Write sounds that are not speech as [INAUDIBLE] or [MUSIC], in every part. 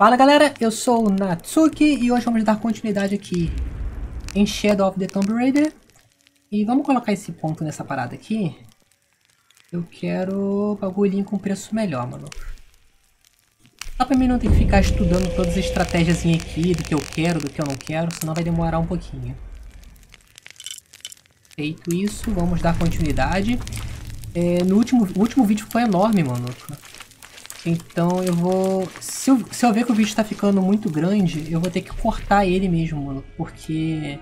Fala galera, eu sou o Natsuki e hoje vamos dar continuidade aqui em Shadow of the Tomb Raider. E vamos colocar esse ponto nessa parada aqui. Eu quero bagulhinho com preço melhor, mano. Só pra mim não ter que ficar estudando todas as estratégias aqui, do que eu quero, do que eu não quero, senão vai demorar um pouquinho. Feito isso, vamos dar continuidade. É, no último, o último vídeo foi enorme, mano. Então eu vou... Se eu, se eu ver que o vídeo tá ficando muito grande, eu vou ter que cortar ele mesmo, mano. Porque...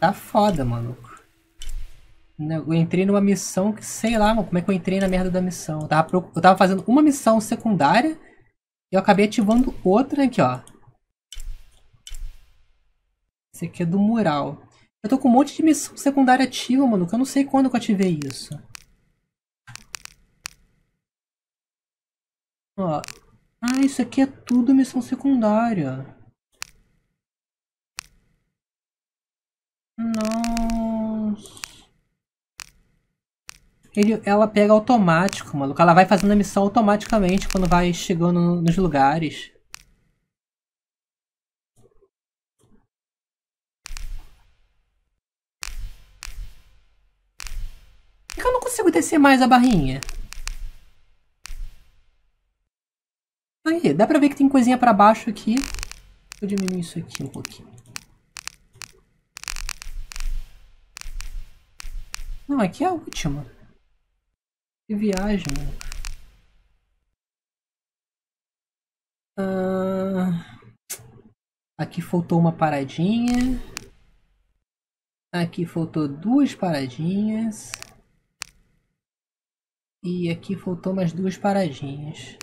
Tá foda, mano. Né, eu entrei numa missão que, sei lá, mano, como é que eu entrei na merda da missão. Eu tava, eu tava fazendo uma missão secundária e eu acabei ativando outra aqui, ó. Esse aqui é do mural. Eu tô com um monte de missão secundária ativa, mano, que eu não sei quando que eu ativei isso. Ó. Ah, isso aqui é tudo missão secundária. Nossa. Ele, ela pega automático, maluco. Ela vai fazendo a missão automaticamente quando vai chegando nos lugares. Por que eu não consigo descer mais a barrinha? Dá pra ver que tem coisinha pra baixo aqui. Vou diminuir isso aqui um pouquinho. Não, aqui é a última. Que viagem, mano. Ah, aqui faltou uma paradinha. Aqui faltou duas paradinhas. E aqui faltou mais duas paradinhas.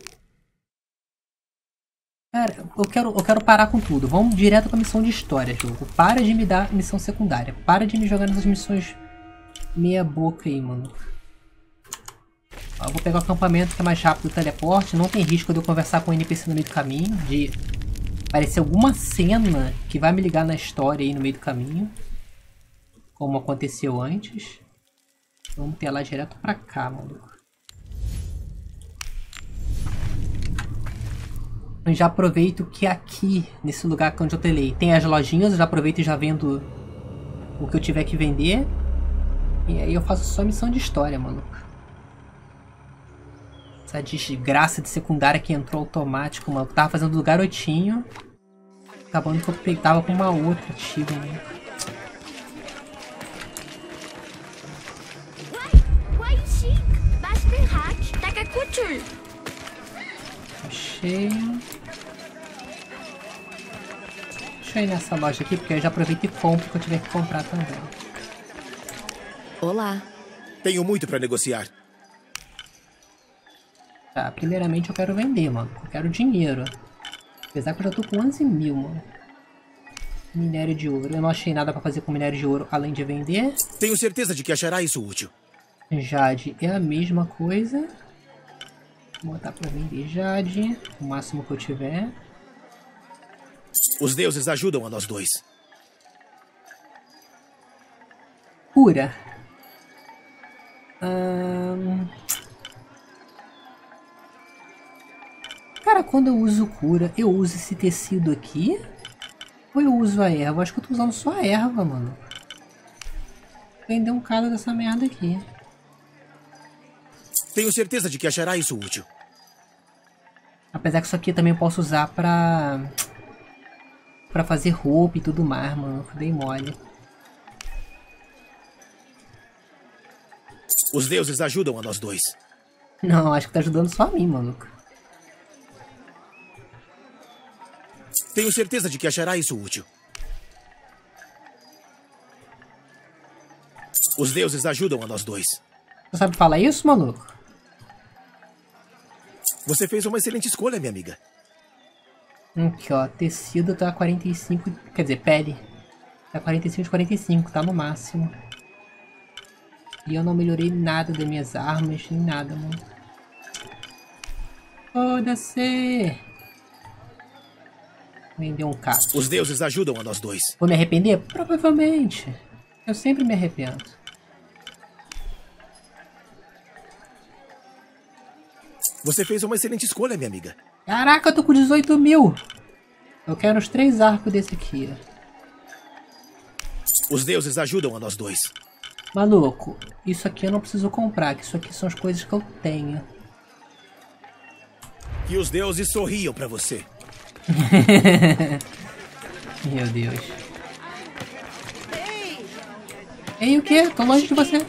Cara, eu quero, eu quero parar com tudo. Vamos direto com a missão de história, jogo. Para de me dar missão secundária. Para de me jogar nessas missões meia boca aí, mano. Ó, eu vou pegar o acampamento que é mais rápido do teleporte. Não tem risco de eu conversar com o NPC no meio do caminho. De aparecer alguma cena que vai me ligar na história aí no meio do caminho. Como aconteceu antes. Vamos ter lá direto pra cá, maluco. Eu já aproveito que aqui, nesse lugar onde eu telei, tem as lojinhas, eu já aproveito e já vendo o que eu tiver que vender. E aí eu faço só missão de história, mano. Essa desgraça de secundária que entrou automático, mano. Eu tava fazendo do garotinho. Acabando que eu peitava com uma outra ativa, mano. Cheio. Deixa eu ir nessa loja aqui, porque eu já aproveito e compro o que eu tiver que comprar também. Olá. Tenho muito para negociar. Tá, primeiramente eu quero vender, mano. Eu quero dinheiro. Apesar que eu já tô com 11 mil, mano. Minério de ouro. Eu não achei nada pra fazer com minério de ouro além de vender. Tenho certeza de que achará isso útil. Jade é a mesma coisa. Vou botar pra vender Jade. O máximo que eu tiver. Os deuses ajudam a nós dois. Cura. Hum... Cara, quando eu uso cura, eu uso esse tecido aqui? Ou eu uso a erva? Acho que eu tô usando só a erva, mano. Vender um cara dessa merda aqui. Tenho certeza de que achará isso útil. Apesar que isso aqui também eu posso usar pra... Pra fazer roupa e tudo mais, mano. Dei mole. Os deuses ajudam a nós dois. Não, acho que tá ajudando só a mim, maluco. Tenho certeza de que achará isso útil. Os deuses ajudam a nós dois. Você sabe falar isso, maluco? Você fez uma excelente escolha, minha amiga. Aqui, ó. Tecido tá 45... Quer dizer, pele. Tá 45 de 45, tá no máximo. E eu não melhorei nada das minhas armas, nem nada, mano. Foda-se! Vender um carro. Os deuses ajudam a nós dois. Vou me arrepender? Provavelmente. Eu sempre me arrependo. Você fez uma excelente escolha, minha amiga. Caraca, eu tô com 18 mil. Eu quero os três arcos desse aqui. Os deuses ajudam a nós dois. Maluco, isso aqui eu não preciso comprar, que isso aqui são as coisas que eu tenho. Que os deuses sorriam pra você. [LAUGHS] Meu Deus. Ei, o que? Tô longe de você.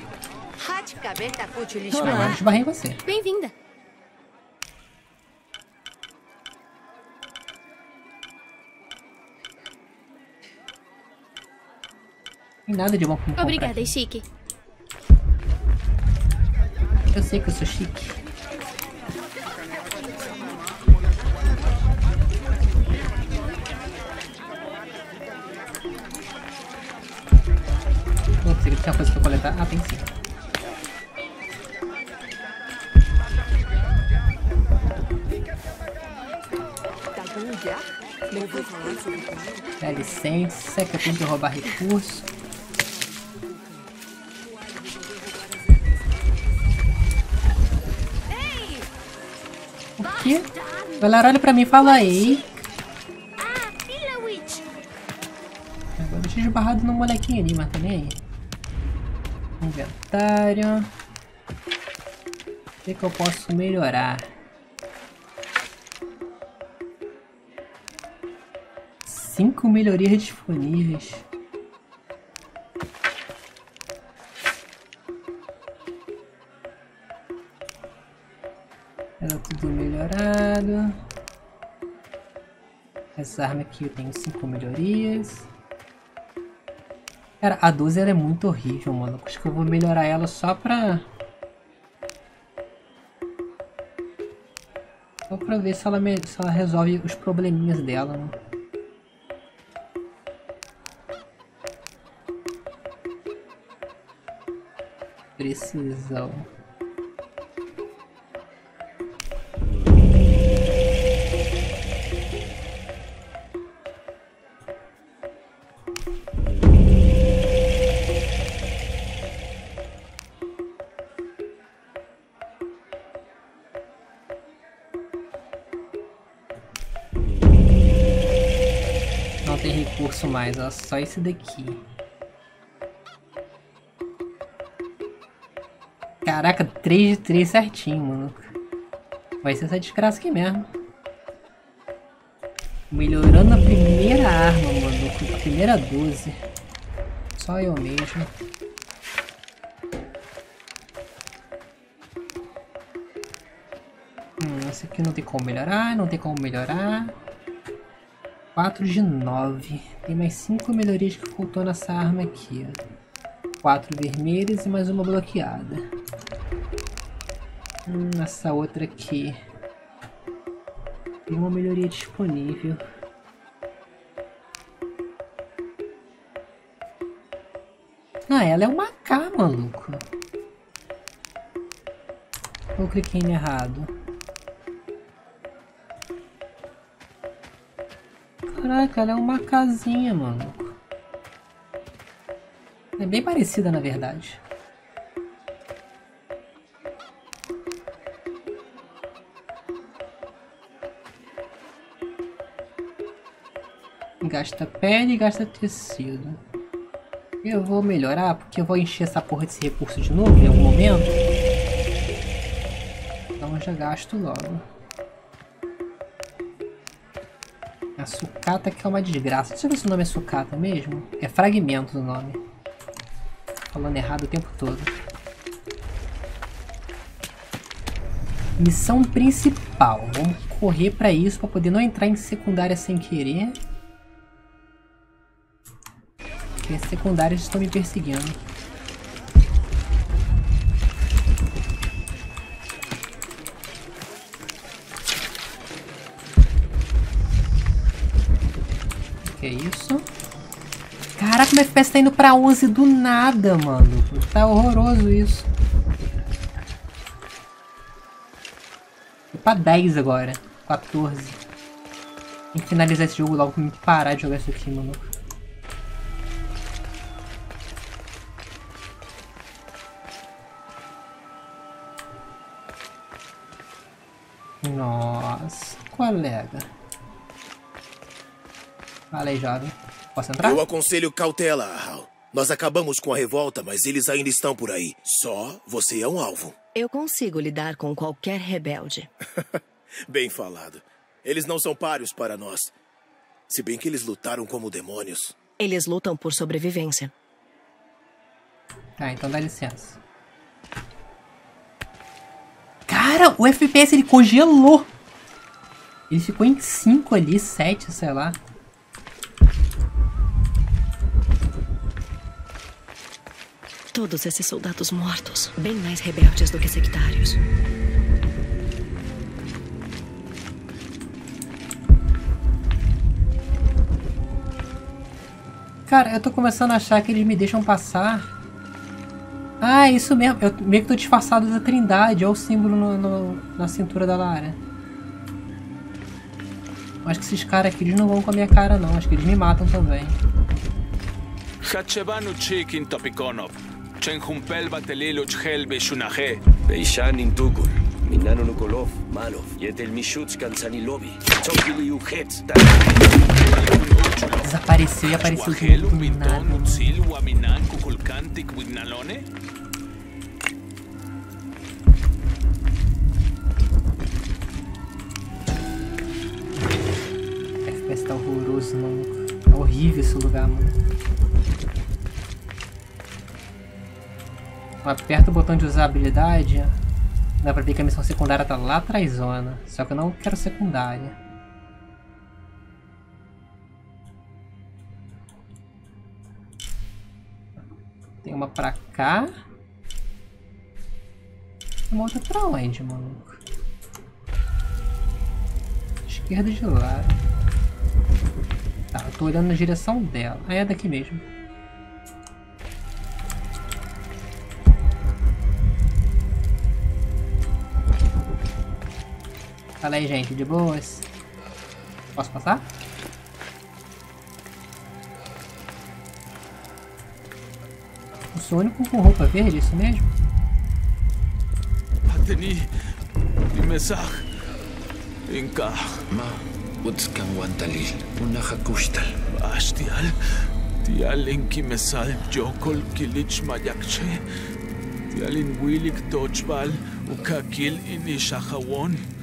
Agora esbarrei em você. Bem-vinda. Tem nada de bom pra. Obrigada, é chique. Eu sei que eu sou chique. Putz, aqui tem uma coisa pra coletar. Ah, tem sim. Dá licença, que eu tenho que roubar recurso. O quê? Galera, olha pra mim e fala aí. Agora tinha esbarrado no molequinho ali, mas também aí. Inventário. O que, que eu posso melhorar? Cinco melhorias disponíveis. Essa arma aqui eu tenho cinco melhorias. Cara, a 12 ela é muito horrível, mano. Acho que eu vou melhorar ela só pra... Só pra ver se ela, me... se ela resolve os probleminhas dela, né? Precisão. Mais, ó, só esse daqui. Caraca, 3 de 3 certinho, mano. Vai ser essa desgraça aqui mesmo. Melhorando a primeira arma, mano. A primeira 12. Só eu mesmo. Hum, esse aqui não tem como melhorar, não tem como melhorar. 4 de 9. Tem mais 5 melhorias que faltou nessa arma aqui. ó. 4 vermelhas e mais uma bloqueada. Hum, essa outra aqui. Tem uma melhoria disponível. Ah, ela é uma K, maluco. Eu cliquei errado? Caraca, ela é uma casinha, mano. É bem parecida, na verdade. Gasta pele e gasta tecido. Eu vou melhorar porque eu vou encher essa porra desse recurso de novo em algum momento. Então eu já gasto logo. Sucata que é uma desgraça. Deixa eu ver se o nome é sucata mesmo. É fragmento o nome. Falando errado o tempo todo. Missão principal. Vamos correr pra isso pra poder não entrar em secundária sem querer. Porque as secundárias estão me perseguindo. Que é isso? Caraca, meu FPS tá indo pra 11 do nada, mano. Tá horroroso isso. Tô pra 10 agora. 14. Tem que finalizar esse jogo logo pra me parar de jogar isso aqui, mano. Nossa. colega. Fala aí, jovem. Posso entrar? Eu aconselho cautela, Hal. Nós acabamos com a revolta, mas eles ainda estão por aí. Só você é um alvo. Eu consigo lidar com qualquer rebelde. [LAUGHS] Bem falado. Eles não são páreos para nós. Se bem que eles lutaram como demônios. Eles lutam por sobrevivência. Tá, então dá licença. Cara, o FPS ele congelou. Ele ficou em 5 ali, 7, sei lá. Todos esses soldados mortos, bem mais rebeldes do que sectários. Cara, eu tô começando a achar que eles me deixam passar. Ah, é isso mesmo. Eu meio que tô disfarçado da trindade. Olha o símbolo no, no, na cintura da Lara. Acho que esses caras aqui eles não vão com a minha cara não. Acho que eles me matam também. Hatshebanu Chikin Topikonov. צ'נחומפל בתליל וצ'חל בשונחה. באישן עם טוגול, מיננו נוקולוב, מלוב, יתל מישוץ קנצנילובי, צוקילי יוחץ, Desapareceu e apareceu de שוואחל novo do וביטון nada. וציל ומינן קוקולקנטיק ודנלונה? O FPS tá horroroso, mano. Tá horrível esse lugar, mano. Aperta o botão de usar habilidade. Dá pra ver que a missão secundária tá lá atrás, zona. Só que eu não quero secundária. Tem uma pra cá. Tem uma outra pra onde, maluco? Esquerda de lado. Tá, eu tô olhando na direção dela. Ah, é daqui mesmo. Fala aí, gente, de boas. Posso passar? Eu sou o único com roupa verde, é isso mesmo? Ateni, Limesach, Inkar. Ma, Utskan Wantalil, Unahakushtal. Ashtial, Tialin Kimesal, Jokol Kilich Mayakche, Tialin Wilik Dojbal, Ukakil Inishahawon.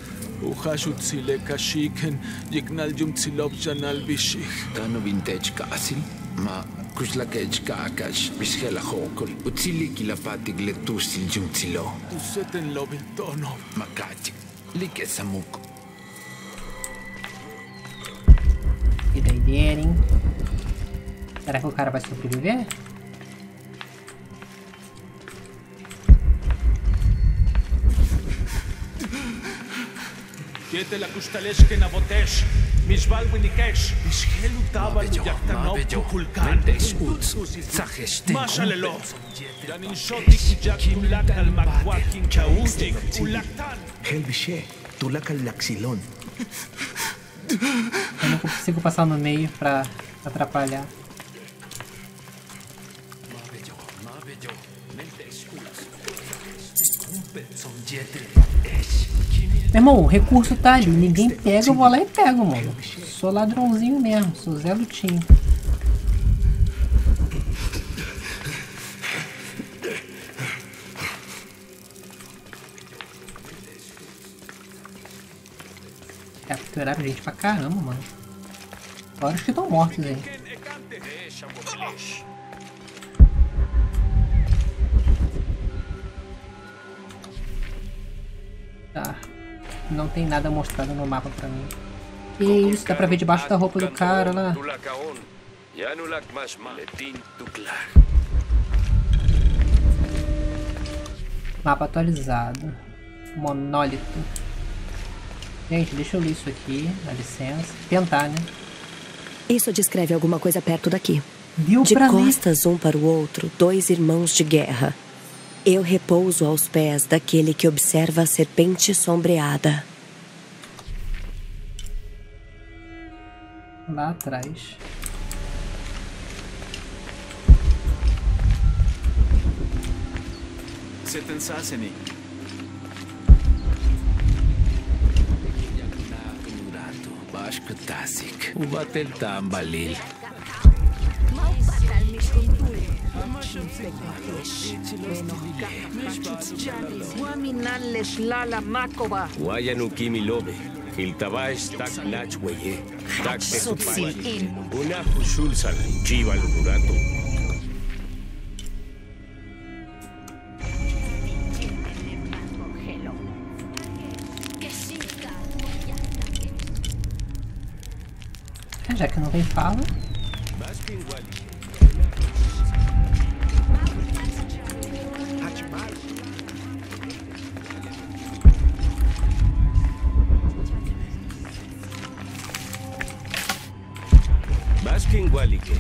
Uħaxu tzile kaxiken, jiknal jum tzilob janal bixik. Tanu vinteċ kasil, ma kux la keċ kakax bixħela xokol. U tzili kila fatik le tusil jum tzilo. Tusseten lo bintono. Ma kaċi, li kesamuk. Que doideira, hein? Será que o cara vai sobreviver? και ήθελα κουσταλές και ναβωτές, μη σβάλμινικές, εις χέλου τάβαλου για κτανό Mas κουλκάν, μάσα λελό, dan insotik jak tulakal makwakin kautik, ulaktan. Helbiche, tulakal laxilon. Eu não consigo passar no meio pra atrapalhar. Meu irmão, o recurso tá ali, ninguém pega, eu vou lá e pego, mano. Sou ladrãozinho mesmo, sou Zé Lutinho. Capturaram gente pra caramba, mano. Os que estão mortos aí. Tá. Não tem nada mostrado no mapa pra mim. Que isso, dá pra ver debaixo da roupa do cara lá. Mapa atualizado. Monólito. Gente, deixa eu ler isso aqui, dá licença. Tentar, né? Isso descreve alguma coisa perto daqui. Deu de costas ler. um para o outro, dois irmãos de guerra. Eu repouso aos pés daquele que observa a serpente sombreada. Lá atrás. Você Başkı tasik. Uvatel tambalil. Mal Wayan ukimi lobe. Hiltabaes tak nach weye. Tak tetupai. Una husulsan. Chiva lugurato. Já que não tem fala. Baskin Walike.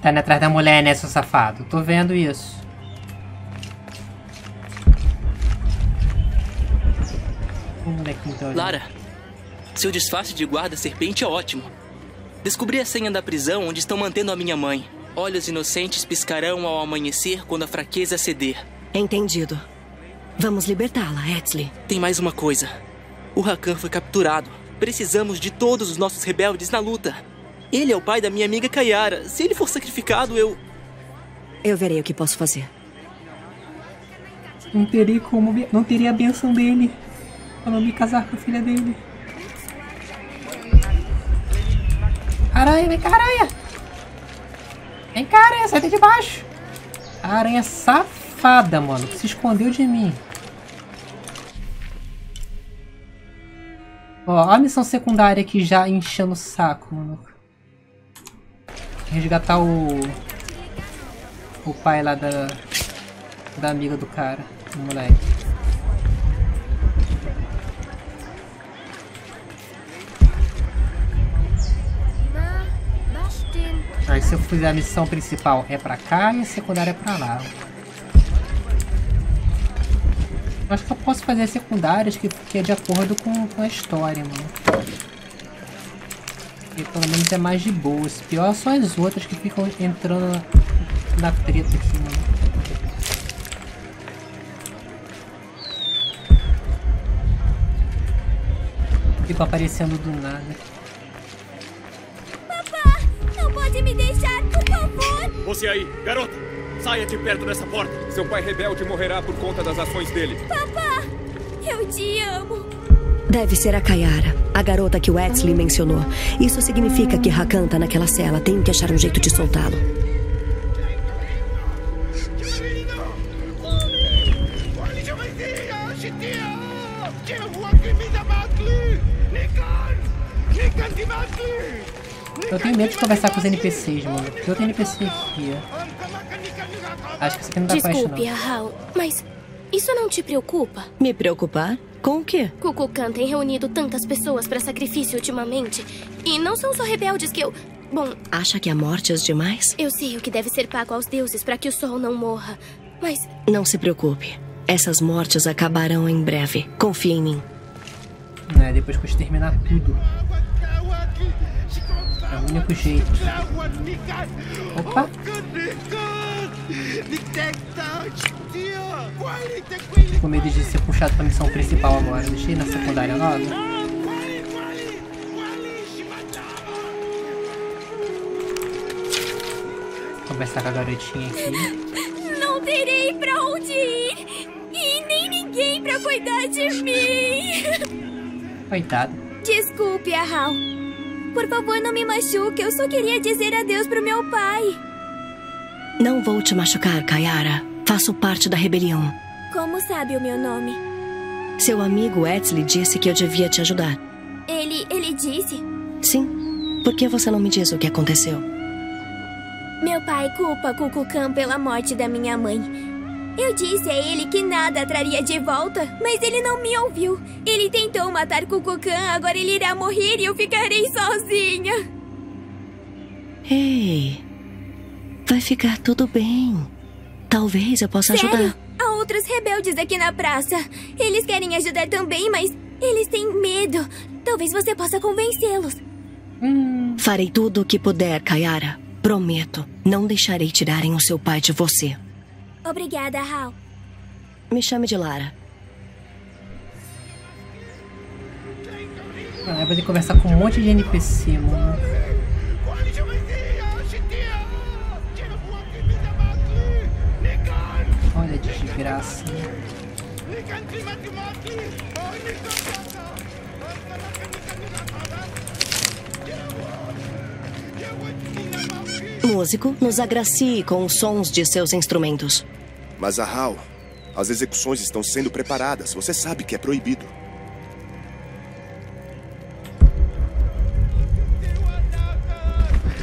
Tá indo atrás da mulher, né, seu safado? Tô vendo isso. Tá olhando. Lara, seu disfarce de guarda-serpente é ótimo. Descobri a senha da prisão onde estão mantendo a minha mãe. Olhos inocentes piscarão ao amanhecer quando a fraqueza ceder. Entendido. Vamos libertá-la, Etzli. Tem mais uma coisa. O Rakan foi capturado. Precisamos de todos os nossos rebeldes na luta. Ele é o pai da minha amiga Kayara. Se ele for sacrificado, eu. Eu verei o que posso fazer. Não teria como. Não teria a benção dele. Não me casar com a filha dele. Aranha, vem cá, aranha! Vem cá, aranha, sai de baixo! Aranha safada, mano, que se escondeu de mim. Ó, a missão secundária aqui já enchendo o saco, mano. Resgatar o. O pai lá da. Da amiga do cara, do moleque. Aí se eu fizer a missão principal é pra cá e a secundária é pra lá. Acho que eu posso fazer as secundárias que, que é de acordo com, com a história, mano. E pelo menos é mais de boas. Pior são as outras que ficam entrando na, treta aqui, mano. Ficam aparecendo do nada. Me deixar, por favor. Você aí, garota! Saia de perto dessa porta! Seu pai rebelde morrerá por conta das ações dele. Papá, eu te amo. Deve ser a Kayara, a garota que o Etzli mencionou. Isso significa que Rakan tá naquela cela. Tenho que achar um jeito de soltá-lo. Eu tenho medo de conversar com os NPCs, mano. Tem outro NPC aqui, ó. Acho que isso aqui não dá quest, Desculpe. Ahau, mas isso não te preocupa? Me preocupar? Com o quê? Kukulkan tem reunido tantas pessoas para sacrifício ultimamente. E não são só rebeldes que eu. Bom, Acha que há mortes demais? eu sei o que deve ser pago aos deuses para que o sol não morra. Mas Não se preocupe. Essas mortes acabarão em breve. Confie em mim. Né, depois que eu exterminar tudo. Único jeito. Opa! Tô com medo de ser puxado pra missão principal agora. Deixei na secundária logo. Conversar com a garotinha aqui. não terei pra onde ir. E nem ninguém pra cuidar de mim. Coitado. Desculpe, Ahau. Por favor, não me machuque. Eu só queria dizer adeus pro meu pai. Não vou te machucar, Kayara. Faço parte da rebelião. Como sabe o meu nome? Seu amigo Etzli disse que eu devia te ajudar. Ele. ele disse. Sim. Por que você não me diz o que aconteceu? Meu pai culpa Kukulkan pela morte da minha mãe. Eu disse a ele que nada traria de volta, mas ele não me ouviu. Ele tentou matar Kukulkan, agora ele irá morrer e eu ficarei sozinha. Ei. Vai ficar tudo bem. Talvez eu possa Sério? ajudar. Há outros rebeldes aqui na praça. Eles querem ajudar também, mas eles têm medo. Talvez você possa convencê-los. Farei tudo o que puder, Kayara. Prometo, não deixarei tirarem o seu pai de você. Obrigada, Hal. Me chame de Lara. Ah, eu vou ter que conversar com um monte de NPC, mano. Olha que desgraça. Músico, nos agracie com os sons de seus instrumentos. Mas a Hal, as execuções estão sendo preparadas. Você sabe que é proibido.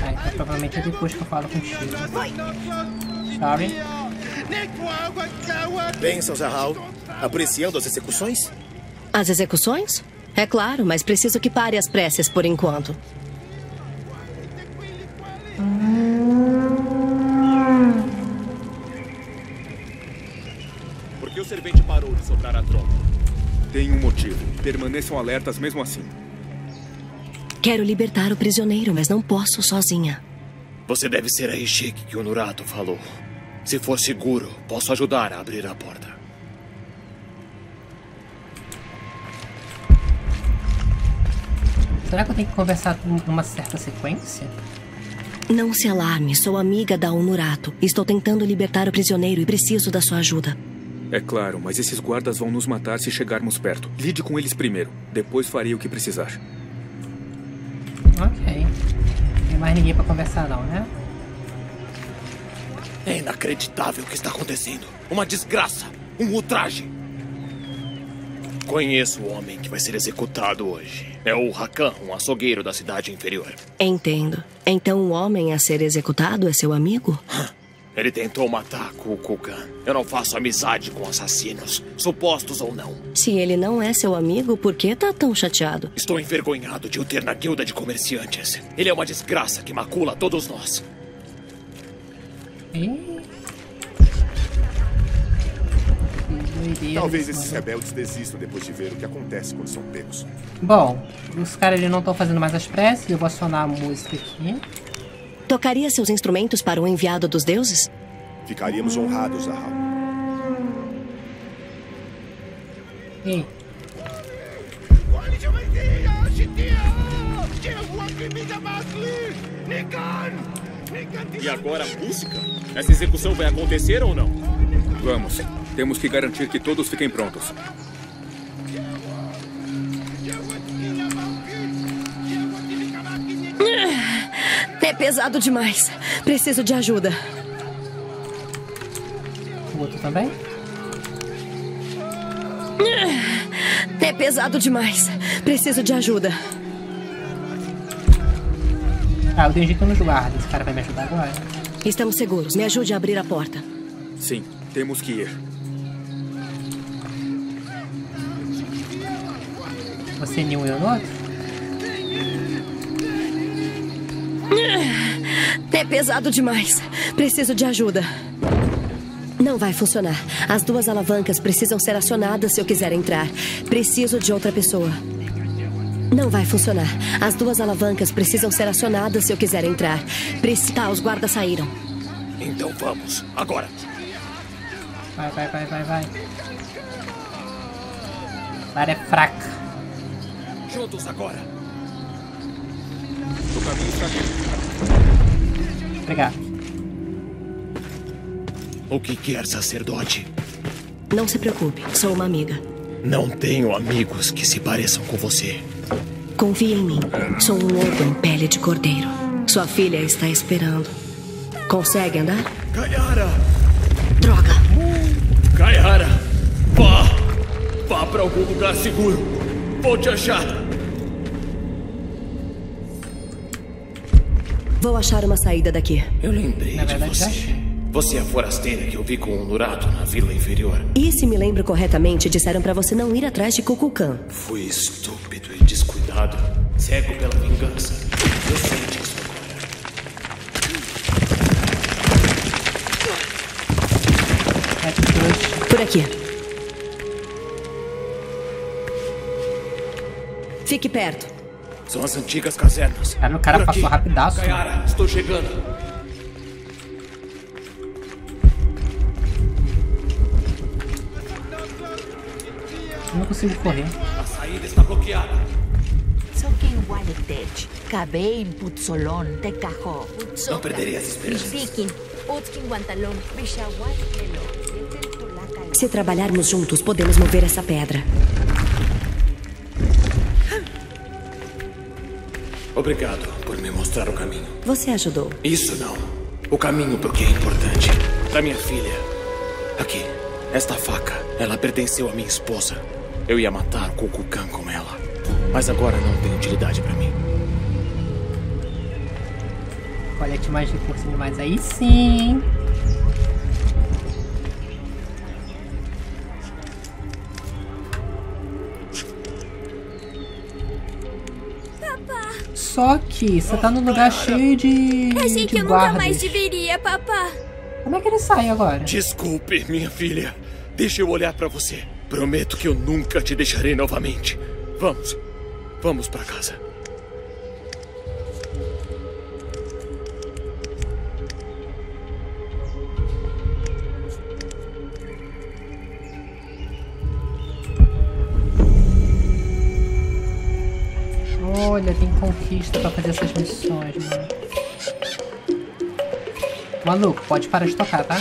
Ah, então provavelmente é depois que eu falo contigo. Sorry. Bênçãos, Ahal. Apreciando as execuções? As execuções? É claro, mas preciso que pare as preces por enquanto. Por a tropa? Tem um motivo. Permaneçam alertas mesmo assim. Quero libertar o prisioneiro, mas não posso sozinha. Você deve ser a Ishik que o Nurato falou. Se for seguro, posso ajudar a abrir a porta. Será que eu tenho que conversar numa certa sequência? Não se alarme, sou amiga da Onurato. Estou tentando libertar o prisioneiro e preciso da sua ajuda. É claro, mas esses guardas vão nos matar se chegarmos perto. Lide com eles primeiro. Depois farei o que precisar. Ok. Não tem mais ninguém pra conversar não, né? É inacreditável o que está acontecendo. Uma desgraça. Um ultraje. Conheço o homem que vai ser executado hoje. É o Rakan, um açougueiro da cidade inferior. Entendo. Então o homem a ser executado é seu amigo? Ele tentou matar Kukulkan. Eu não faço amizade com assassinos, supostos ou não. Se ele não é seu amigo, por que tá tão chateado? Estou envergonhado de o ter na guilda de comerciantes. Ele é uma desgraça que macula todos nós. Talvez esses rebeldes desistam depois de ver o que acontece quando são pegos. Bom, os caras não estão fazendo mais as preces. Eu vou acionar a música aqui. Tocaria seus instrumentos para o enviado dos deuses? Ficaríamos honrados, Ahal. Ei. E agora a música? Essa execução vai acontecer ou não? Vamos. Temos que garantir que todos fiquem prontos. Pesado demais. Preciso de ajuda. O outro também? É pesado demais. Preciso de ajuda. Ah, eu tenho jeito nos guardas. Esse cara vai me ajudar agora. Estamos seguros. Me ajude a abrir a porta. Sim, temos que ir. Você nem um e eu no outro? É pesado demais. Preciso de ajuda. Não vai funcionar. As duas alavancas precisam ser acionadas se eu quiser entrar. Preciso de outra pessoa. Não vai funcionar. As duas alavancas precisam ser acionadas se eu quiser entrar. Preci... Tá, os guardas saíram. Então vamos, agora. Vai, vai, vai, vai, vai. Lara é fraca. Juntos agora. O caminho está livre. Obrigado. O que quer, sacerdote? Não se preocupe, sou uma amiga. Não tenho amigos que se pareçam com você. Confie em mim. Sou um lobo em pele de cordeiro. Sua filha está esperando. Consegue andar? Kayara! Droga! Kayara! Vá! Vá para algum lugar seguro. Vou te achar. Vou achar uma saída daqui. Eu lembrei Na de verdade, já você. achei. Você é a forasteira que eu vi com o Nurato na vila inferior. E se me lembro corretamente, disseram pra você não ir atrás de Kukulkan. Fui estúpido e descuidado, cego pela vingança. Eu sei disso agora. Por aqui. Fique perto. São as antigas casernas. Cara, o cara Por passou aqui. rapidaço. Estou chegando. Não consigo correr. A saída está bloqueada. Só que Waletech, Cabei em Putzolon, Tecajó, Não perderia as esperanças. Se trabalharmos juntos, podemos mover essa pedra. Obrigado por me mostrar o caminho. Você ajudou. Isso não. O caminho pro que é importante. Pra minha filha. Aqui. Esta faca. Ela pertenceu à minha esposa. Eu ia matar o Kukulkan com ela. Mas agora não tem utilidade pra mim. Colete mais recursos demais. Aí sim. Só que você tá num lugar cheio de. achei de que eu nunca guardas. mais te veria, papá. Como é que ele sai agora? Desculpe, minha filha. Deixa eu olhar pra você. Prometo que eu nunca te deixarei novamente. Vamos. Vamos pra casa. Olha, tem conquista pra fazer essas missões, mano. Maluco, pode parar de tocar, tá?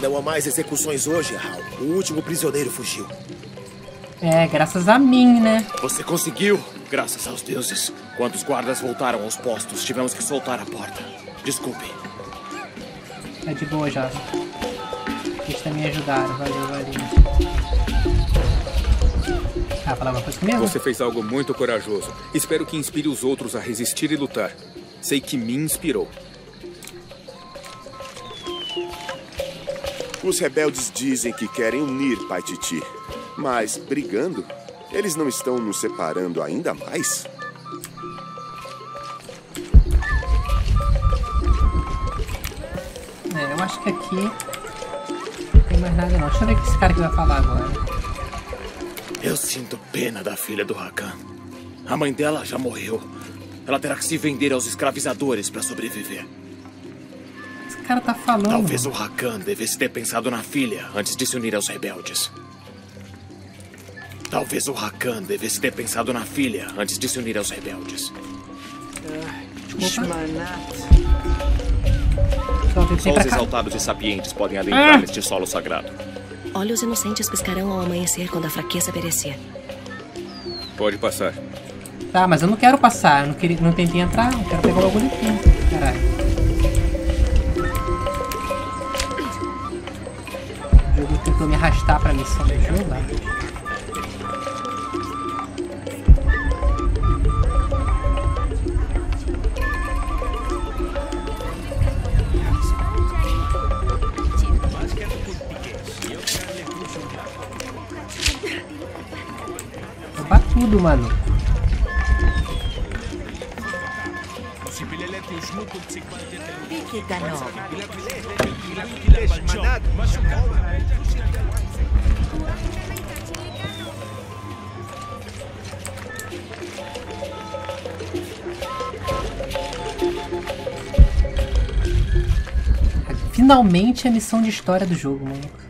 Não há mais execuções hoje, Hal. O último prisioneiro fugiu. É, graças a mim, né? Você conseguiu, graças aos deuses. Quando os guardas voltaram aos postos, tivemos que soltar a porta. Desculpe. É de boa já. Eles também ajudaram, valeu, valeu. Ah, falar uma coisa comigo? Você fez algo muito corajoso. Espero que inspire os outros a resistir e lutar. Sei que me inspirou. Os rebeldes dizem que querem unir Pai Titi. Mas, brigando, eles não estão nos separando ainda mais? Acho que aqui não tem mais nada não. Deixa eu ver o que esse cara que vai falar agora. Eu sinto pena da filha do Rakan. A mãe dela já morreu. Ela terá que se vender aos escravizadores para sobreviver. Esse cara tá falando. Talvez o Rakan devesse ter pensado na filha antes de se unir aos rebeldes. Talvez o Rakan devesse ter pensado na filha antes de se unir aos rebeldes. Só vem Só pra os exaltados e sapientes podem adentrar Ah! neste solo sagrado. Olhos inocentes piscarão ao amanhecer quando a fraqueza perecer. Pode passar. Tá, mas eu não quero passar. Eu não, queria, não tentei entrar. Eu quero pegar o bagulho aqui. Caralho. O jogo tentou me arrastar pra missão do jogo. Tudo, mano. Finalmente a missão de história do jogo, mano.